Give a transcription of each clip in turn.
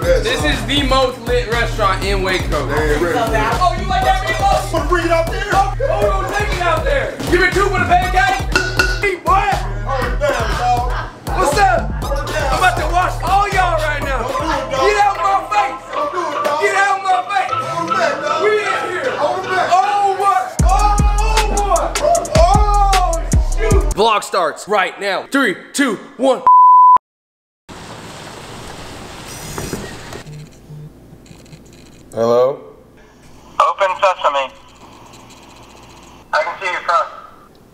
This is the most lit restaurant in Waco. Hey, Oh, you like that meatloaf? Wanna bring it out there? Oh, oh we're gonna take it out there. Give me two with a pancake. Hey, what? Hold it down, dog. What's up? Hold it down. I'm about to wash all y'all right now. Don't do it, dog. Get out my face. Don't do it, dog. Get out my face. Hold it back, dog. We in here. Hold it back. Oh, what? Oh, boy. Oh, shoot. Vlog starts right now. Three, two, one. Hello? Open sesame. I can see your front.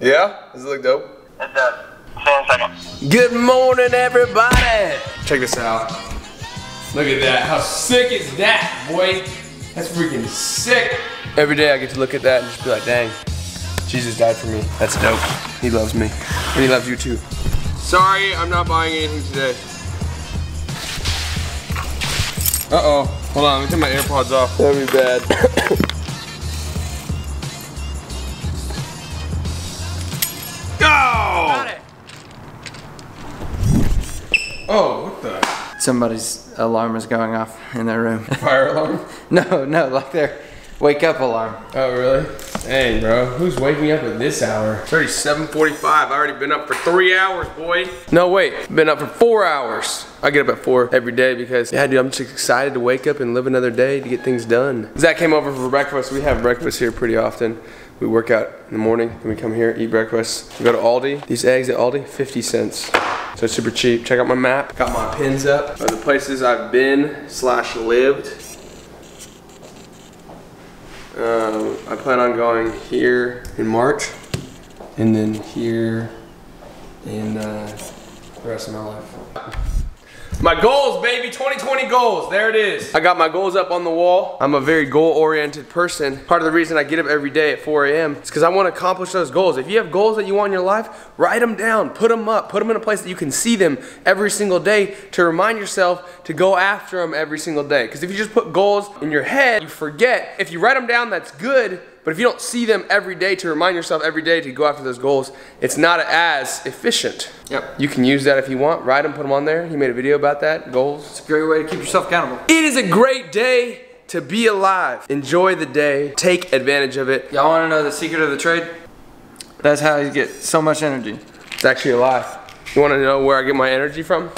Yeah? Does it look dope? It does. See you in a second. Good morning, everybody. Check this out. Look at that. How sick is that, boy? That's freaking sick. Every day I get to look at that and just be like, dang, Jesus died for me. That's dope. He loves me. And he loves you too. Sorry, I'm not buying anything today. Uh-oh. Hold on, let me take my AirPods off. That'd be bad. Go! Got it! Oh, what the? Somebody's alarm is going off in their room. Fire alarm? no, no, like their wake up alarm. Oh, really? Dang, bro. Who's waking me up at this hour? It's already 7.45. I already been up for three hours, boy. No, wait. Been up for four hours. I get up at four every day because, yeah, dude, I'm just excited to wake up and live another day to get things done. Zach came over for breakfast. We have breakfast here pretty often. We work out in the morning, then we come here, eat breakfast. We go to Aldi. These eggs at Aldi, 50 cents. So it's super cheap. Check out my map. Got my pins up of the places I've been slash lived. Um, I plan on going here in March, and then here in uh, the rest of my life. My goals, baby, 2020 goals. There it is. I got my goals up on the wall. I'm a very goal-oriented person. Part of the reason I get up every day at 4 a.m. is because I want to accomplish those goals. If you have goals that you want in your life, write them down, put them up, put them in a place that you can see them every single day to remind yourself to go after them every single day. Because if you just put goals in your head, you forget. If you write them down, that's good. But if you don't see them every day to remind yourself every day to go after those goals, it's not as efficient. Yep. You can use that if you want. Write them, put them on there. He made a video about that. Goals. It's a great way to keep yourself accountable. It is a great day to be alive. Enjoy the day. Take advantage of it. Y'all want to know the secret of the trade? That's how you get so much energy. It's actually a lie. You want to know where I get my energy from?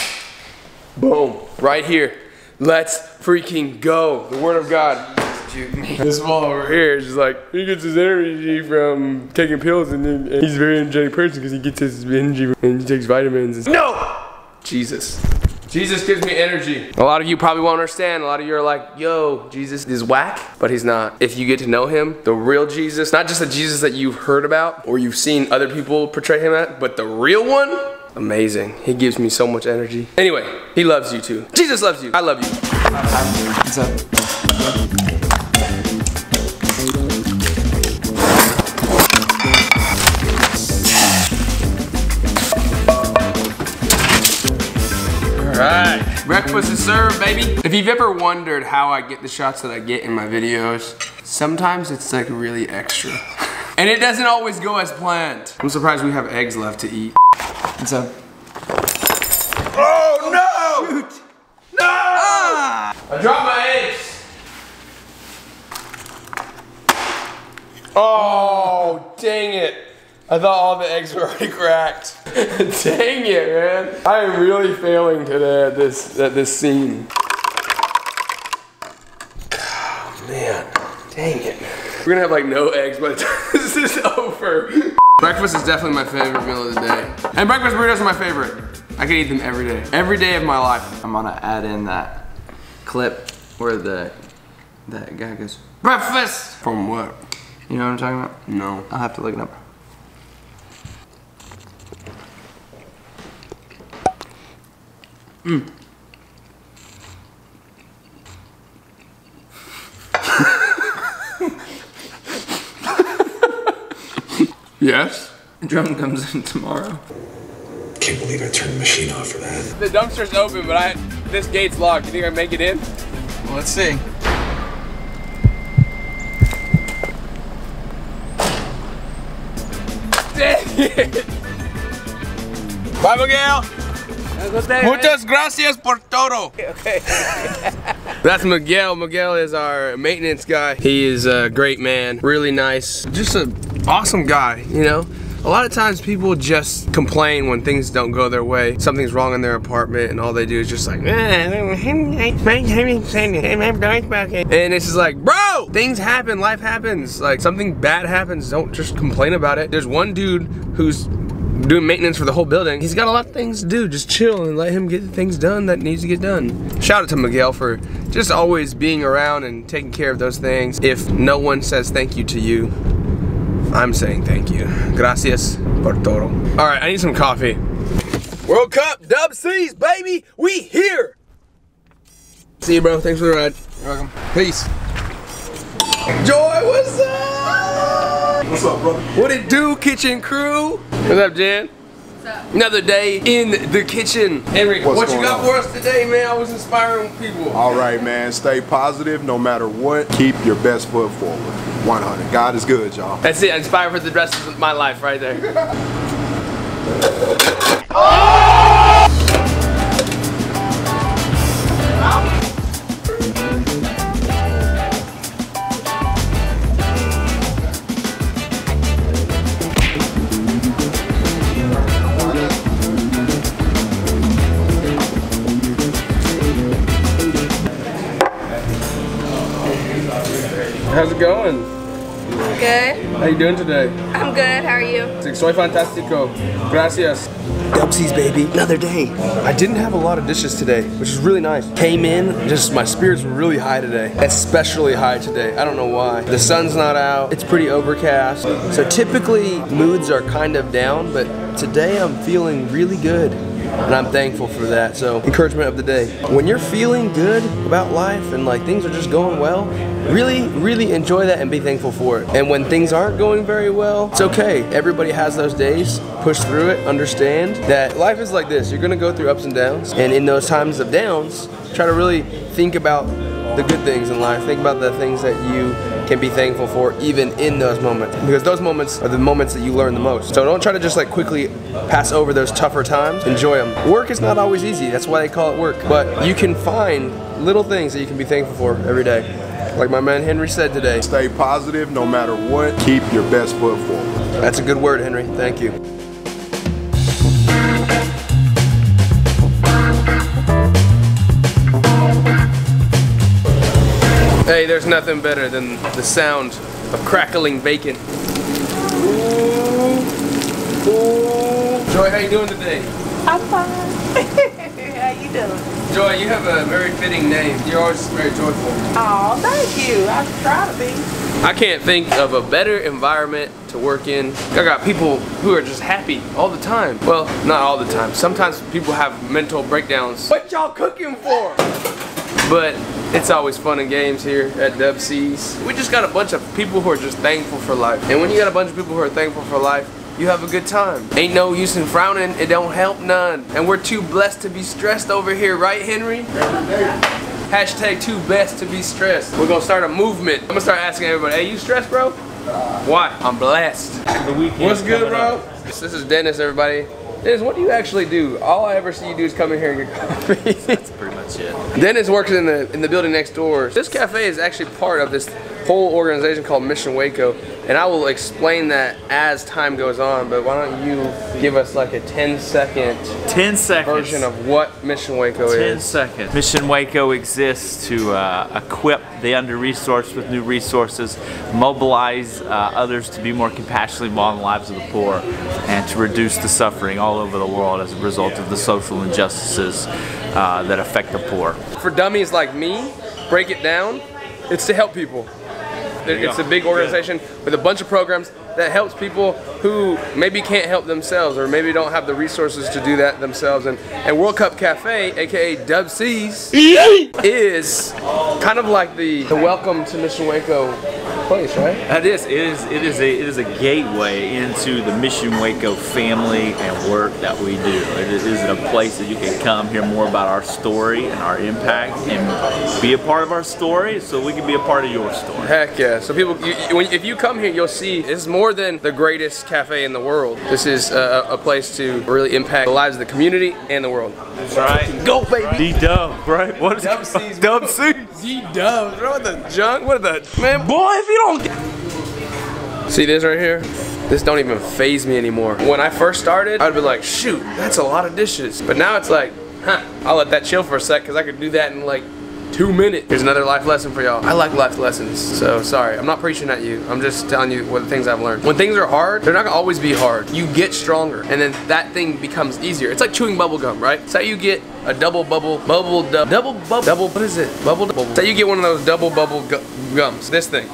Boom. Right here. Let's freaking go. The Word of God. Juke me. This wall over here is just like, he gets his energy from taking pills and, then, and he's a very energetic person because he gets his energy and he takes vitamins. And no! Jesus. Jesus gives me energy. A lot of you probably won't understand. A lot of you are like, yo, Jesus is whack, but he's not. If you get to know him, the real Jesus, not just the Jesus that you've heard about or you've seen other people portray him at, but the real one, amazing. He gives me so much energy. Anyway, he loves you too. Jesus loves you. I love you. What's up? Breakfast is served, baby. If you've ever wondered how I get the shots that I get in my videos, sometimes it's like really extra. And it doesn't always go as planned. I'm surprised we have eggs left to eat. What's up? Oh no! Shoot. No! Ah! I dropped my eggs. Oh, dang it. I thought all the eggs were already cracked. dang it, man. I am really failing today at this at this scene. Oh, man. Dang it. We're gonna have like no eggs by the time this is over. Breakfast is definitely my favorite meal of the day. And breakfast burritos are my favorite. I could eat them every day. Every day of my life. I'm gonna add in that clip where the that guy goes, Breakfast! From what? you know what I'm talking about? No. I'll have to look it up. Mm. Yes? Drum comes in tomorrow. Can't believe I turned the machine off for that. The dumpster's open, but I this gate's locked. You think I make it in? Well, let's see. Dang it! Bye, Miguel! Muchas gracias por todo. That's Miguel. Miguel is our maintenance guy. He is a great man, really nice, just an awesome guy, you know? A lot of times people just complain when things don't go their way. Something's wrong in their apartment and all they do is just like, and it's just like, bro, things happen, life happens. Like something bad happens, don't just complain about it. There's one dude who's doing maintenance for the whole building. He's got a lot of things to do. Just chill and let him get things done that needs to get done. Shout out to Miguel for just always being around and taking care of those things. If no one says thank you to you, I'm saying thank you. Gracias por todo. All right, I need some coffee. World Cup, Dub C's, baby. We here. See you, bro. Thanks for the ride. You're welcome. Peace. Joy, what's up? What's up, brother? What it do, kitchen crew? What's up, Jan? What's up? Another day in the kitchen. Henry, What's what you got on? for us today, man? I was inspiring people. All right, man. Stay positive no matter what. Keep your best foot forward. 100. God is good, y'all. That's it. Inspired for the rest of my life, right there. How's oh! It going? Good. How you doing today? I'm good. How are you? Soy fantástico. Gracias. Dubsies, baby. Another day. I didn't have a lot of dishes today, which is really nice. Came in, just my spirits were really high today. Especially high today. I don't know why. The sun's not out. It's pretty overcast. So typically moods are kind of down, but today I'm feeling really good. And I'm thankful for that. So, encouragement of the day. When you're feeling good about life and like things are just going well, really, really enjoy that and be thankful for it. And when things aren't going very well, it's okay. Everybody has those days. Push through it. Understand that life is like this. You're gonna go through ups and downs. And in those times of downs, try to really think about the good things in life. Think about the things that you can be thankful for even in those moments. Because those moments are the moments that you learn the most. So don't try to just like quickly pass over those tougher times. Enjoy them. Work is not always easy. That's why they call it work. But you can find little things that you can be thankful for every day. Like my man Henry said today. Stay positive no matter what. Keep your best foot forward. That's a good word, Henry. Thank you. Hey, there's nothing better than the sound of crackling bacon. Ooh, ooh. Joy, how you doing today? I'm fine. How you doing? Joy, you have a very fitting name. You're always very joyful. Oh, thank you. I try to be. I can't think of a better environment to work in. I got people who are just happy all the time. Well, not all the time. Sometimes people have mental breakdowns. What y'all cooking for? But it's always fun and games here at Dub C's. We just got a bunch of people who are just thankful for life. And when you got a bunch of people who are thankful for life, you have a good time. Ain't no use in frowning, it don't help none. And we're too blessed to be stressed over here, right Henry? Hashtag too blessed to be stressed. We're gonna start a movement. I'm gonna start asking everybody, hey, you stressed, bro? Why? I'm blessed. What's good, bro? This is Dennis, everybody. Dennis, what do you actually do? All I ever see you do is come in here and get coffee. That's pretty much it. Dennis works in the in the building next door. This cafe is actually part of this whole organization called Mission Waco, and I will explain that as time goes on. But why don't you give us like a 10 second 10 seconds. version of what Mission Waco 10 is? seconds. Mission Waco exists to uh, equip the under-resourced with new resources, mobilize uh, others to be more compassionately involved in the lives of the poor, and to reduce the suffering all over the world as a result of the social injustices uh, that affect the poor. For dummies like me, break it down. It's to help people. It's a big organization with a bunch of programs that helps people who maybe can't help themselves or maybe don't have the resources to do that themselves. And, and World Cup Cafe, aka Dub C's, is kind of like the, the welcome to Mission Waco place, right? It is. It is. It is a. It is a gateway into the Mission Waco family and work that we do. It is a place that you can come hear more about our story and our impact, and be a part of our story, so we can be a part of your story. Heck yeah! So people, you, you- when, if you come here, you'll see it's more more than the greatest cafe in the world. This is a, a place to really impact the lives of the community and the world. That's right. Go, baby! D Dub, right? What is Dub it? C's, Dub C. D Dubs, what the junk? What the man, boy? You don't see this right here, this don't even phase me anymore. When I first started, I'd be like, shoot, that's a lot of dishes. But now it's like, huh, I'll let that chill for a sec because I could do that in like two minutes. Here's another life lesson for y'all. I like life lessons, so sorry. I'm not preaching at you. I'm just telling you what the things I've learned. When things are hard, they're not gonna always be hard. You get stronger, and then that thing becomes easier. It's like chewing bubble gum, right? Say you get a double bubble, bubble, dub, double, bubble, double, what is it? Bubble, bubble. Say you get one of those double bubble gu gums, this thing.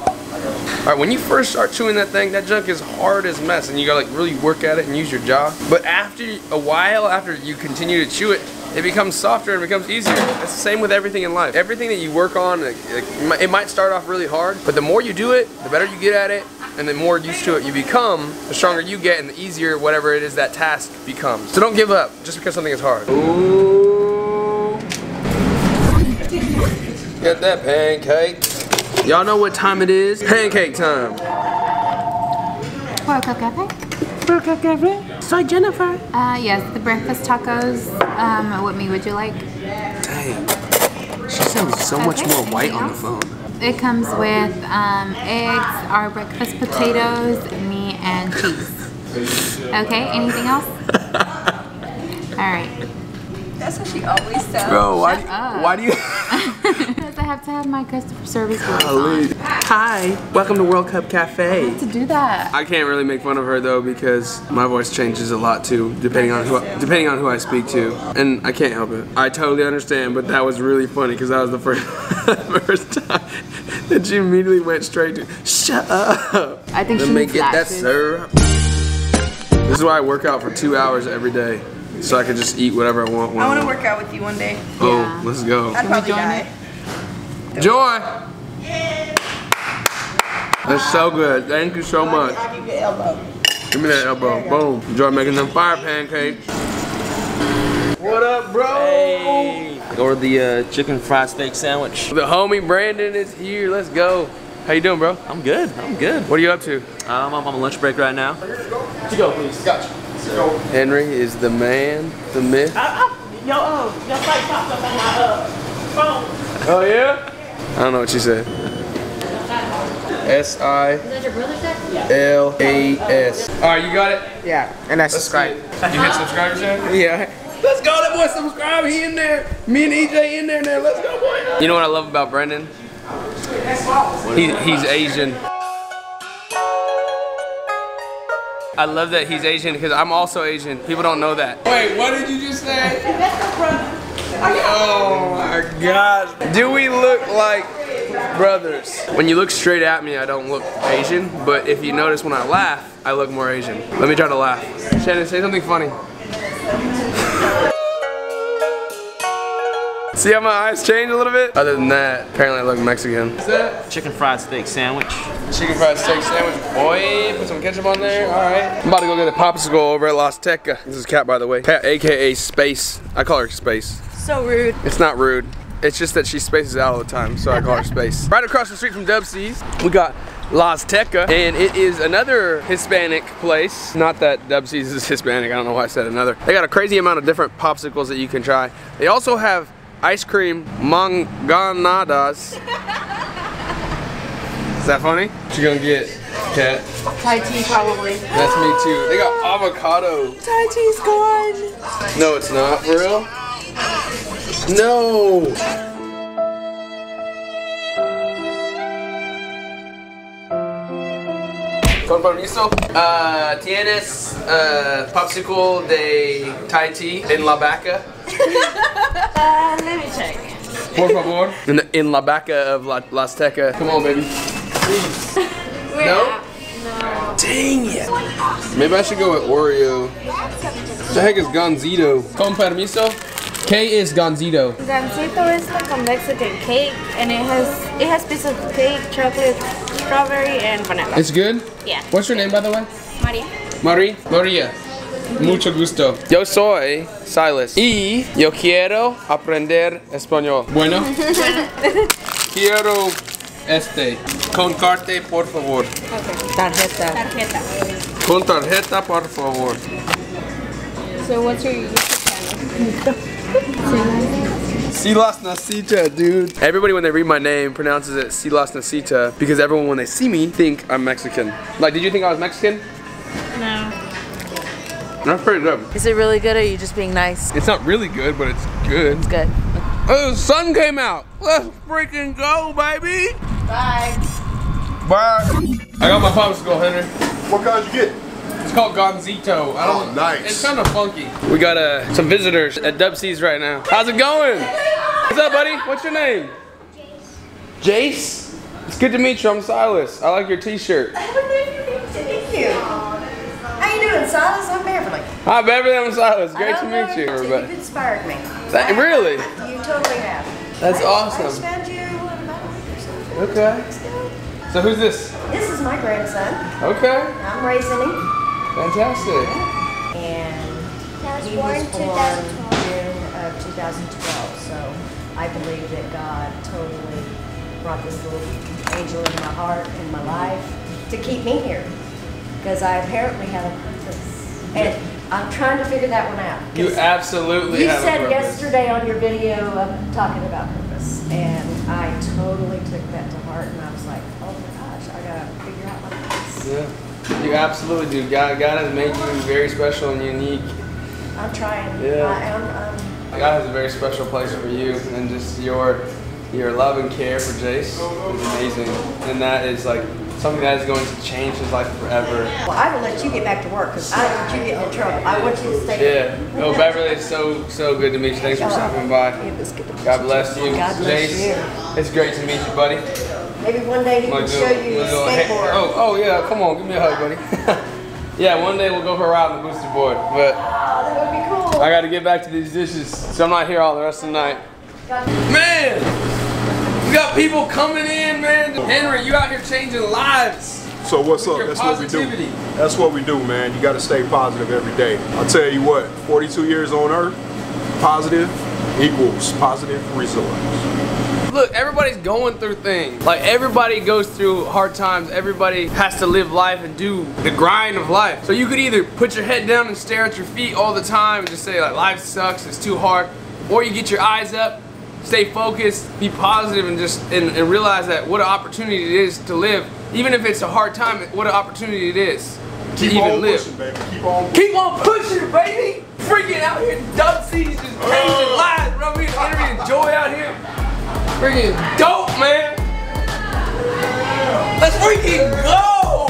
All right, when you first start chewing that thing, that junk is hard as mess, and you gotta like really work at it and use your jaw. But after a while, after you continue to chew it, it becomes softer and becomes easier. It's the same with everything in life. Everything that you work on, it might start off really hard, but the more you do it, the better you get at it, and the more used to it you become, the stronger you get, and the easier whatever it is that task becomes. So don't give up just because something is hard. Ooh. Get that pancake. Y'all know what time it is? Pancake time. World Cup Cafe? World Cup Cafe. Soy Jennifer. Uh, yes, the breakfast tacos. Um, what meat would you like? Dang. She sounds so much more white on the phone. It comes with um, eggs, our breakfast potatoes, meat, and cheese. Okay, anything else? All right. That's what she always says. Bro, why, do, up. why do you... Because I have to have my customer service voice Golly. on. Hi, welcome to World Cup Cafe. To do that. I can't really make fun of her though because my voice changes a lot too, depending on who I, depending on who I speak to, and I can't help it. I totally understand, but that was really funny because that was the first first time that you immediately went straight to shut up. I think Let she me needs get that lashes. syrup. This is why I work out for two hours every day, so I can just eat whatever I want. when I want to work out with you one day. Oh, Yeah. let's go. I'd probably join die. Joy. That's so good. Thank you so much. I'll give you elbow. Give me that elbow. Boom. Enjoy making them fire pancakes. What up, bro? Hey. Or the uh, chicken fried steak sandwich. The homie Brandon is here. Let's go. How you doing, bro? I'm good. I'm good. What are you up to? Um, I'm on a lunch break right now. To go, please. Gotcha. Henry is the man, the myth. Yo, oh, your fight popped up on my uh, phone. Oh yeah? I don't know what she said. S I L A S. All right, you got it. Yeah, and I subscribe. You hit subscribers Shan? Yeah. Let's go, that boy subscribe. He in there. Me and EJ in there now. Let's go, boy. You know what I love about Brendan? He, he's Asian. I love that he's Asian because I'm also Asian. People don't know that. Wait, what did you just say? Oh my god. Do we look like brothers? When you look straight at me, I don't look Asian, but if you notice when I laugh, I look more Asian. Let me try to laugh. Shannon, say something funny. See how my eyes change a little bit? Other than that, apparently I look Mexican. What's that? Chicken fried steak sandwich. Chicken fried steak sandwich. Boy, put some ketchup on there. All right. I'm about to go get a popsicle over at Las Teca. This is Kat, by the way. Kat, AKA Space. I call her Space. So rude. It's not rude. It's just that she spaces out all the time, so I call her Space. Right across the street from Dub we got Las Teca, and it is another Hispanic place. Not that Dub is Hispanic, I don't know why I said another. They got a crazy amount of different popsicles that you can try. They also have ice cream mangonadas. Is that funny? What you gonna get, Kat? Thai tea probably. That's me too. They got avocado. Thai tea's gone. No, it's not, for real? No! Con permiso, uh, tienes uh, popsicle de Thai tea en la vaca? Uh, let me check. Por favor. In, the, in la vaca of la, Las Teca. Come on, baby. Please. No? No. Dang it. Maybe I should go with Oreo. What the heck is Gansito? Con permiso? K is Gonzito. Gansito is like a Mexican cake, and it has it has pieces of cake, chocolate, strawberry, and vanilla. It's good? Yeah. What's your name, by the way? Maria. Marie? Maria. Mucho gusto. Yo soy Silas. Y yo quiero aprender español. Bueno. quiero este. Con carte, por favor. Tarjeta. Tarjeta. Con tarjeta, por favor. So what's your YouTube Silas Nacita, dude. Everybody, when they read my name, pronounces it Silas Nasita because everyone, when they see me, think I'm Mexican. Like, did you think I was Mexican? No. That's pretty good. Is it really good or are you just being nice? It's not really good, but it's good. It's good. Oh, the sun came out. Let's freaking go, baby. Bye. Bye. I got my popsicle, Henry. What kind you get? It's called Gansito. I don't. Oh, nice. It's kind of funky. We got uh, some visitors at Dub C's right now. How's it going? What's up, buddy? What's your name? Jace. Jace. It's good to meet you. I'm Silas. I like your T-shirt. Thank you. How you doing, Silas? I'm Beverly. Hi, Beverly. I'm Silas. Great to meet you. You've everybody. inspired me. That- really? You totally have. That's I, I awesome. just found you what, about a week or so. Okay. So who's this? This is my grandson. Okay. I'm raising him. Fantastic. And he born was born 2012. June of 2012. So I believe that God totally brought this little angel in my heart, in my life, to keep me here. Because I apparently have a purpose. And I'm trying to figure that one out. You absolutely You have said purpose. yesterday on your video of talking about purpose, and I totally took that to heart, and I was like, oh my gosh, I gotta figure out my purpose. Yeah. You absolutely do. God, God has made you very special and unique. I'm trying. Yeah. I am. I'm, God has a very special place for you, and just your your love and care for Jace is amazing, and that is like something that is going to change his life forever. well, I will let you get back to work because I don't want you getting in trouble. I want you to stay. Yeah. Oh, Beverly, it's so so good to meet you. Thanks for stopping by. It was good to meet God bless you, God bless Jace. you. It's great to meet you, buddy. Maybe one day he Wanna can show you his a skateboard. Oh, oh yeah, come on, give me a hug, buddy. yeah, one day we'll go for a ride on the Boosted board, but Oh, that would be cool. I got to get back to these dishes, so I'm not here all the rest of the night. Man, we got people coming in, man. Henry, you out here changing lives. So what's up? your That's what we do. That's what we do, man. You got to stay positive every day. I'll tell you what, 42 years on earth, positive equals positive results. Look, everybody's going through things. Like everybody goes through hard times. Everybody has to live life and do the grind of life. So you could either put your head down and stare at your feet all the time and just say like life sucks, it's too hard, or you get your eyes up, stay focused, be positive, and just and, and realize that what an opportunity it is to live. Even if it's a hard time, what an opportunity it is to Keep even on live. pushing, baby. Keep on. Keep on pushing, baby! Freaking out here, Dub C's just changing oh. lives, bro. We interviewing Joy out here. Freaking dope, man. Let's freaking go!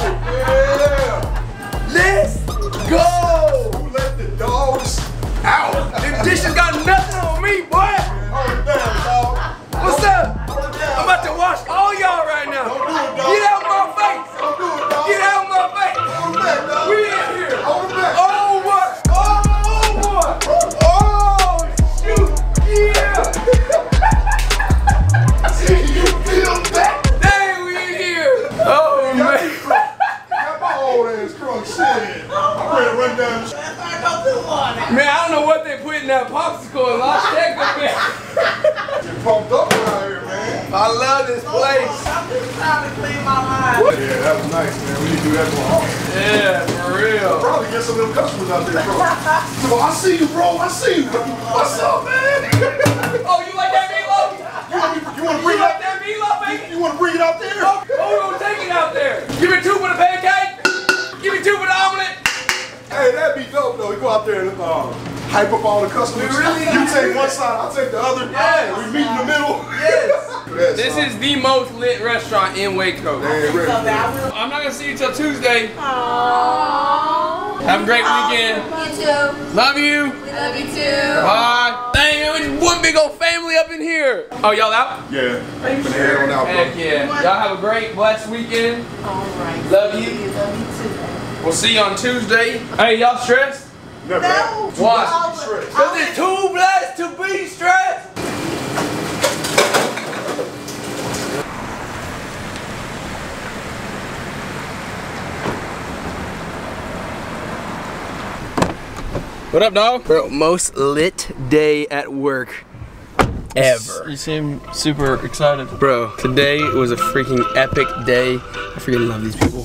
Let's go! Who let the dogs out? Them dishes got nothing on me, boy. Hold down, dog. What's up? Hold it down. I'm about to wash all y'all right now. Don't do it, dog. Get out my face! Don't do it, dog. Get out my face! Hold it back, dog. See you, bro. I see you. What's up, man? Oh, you like that meatloaf? You want, me, you want to You bring it like out that meatloaf, baby? You want to bring it out there? Oh, we're gonna take it out there. Give me two for the pancake. Give me two for the omelet. Hey, that'd be dope, though. We go out there and uh, hype up all the customers. We really you take do one side, I'll take the other. Yes. We meet in the middle. Yes. Yes, This is the most lit restaurant in Waco. Hey, ready. I'm not gonna see you till Tuesday. Have a great weekend. Oh, you too. Love you. We love you too. Bye. Dang, it's one big old family up in here. Oh, y'all out? Yeah. Finna head on out, Heck yeah. Y'all have a great, blessed weekend. All right. Love you. Love you too. We'll see you on Tuesday. Hey, y'all stressed? Never. No. Why? Straight. Cause it's too blessed to be stressed. What up, dog? Bro, most lit day at work. ever. You seem super excited. Bro, today was a freaking epic day. I freaking love these people.